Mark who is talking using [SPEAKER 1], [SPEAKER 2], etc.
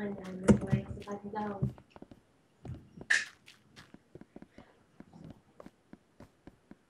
[SPEAKER 1] time down there, where if I can go.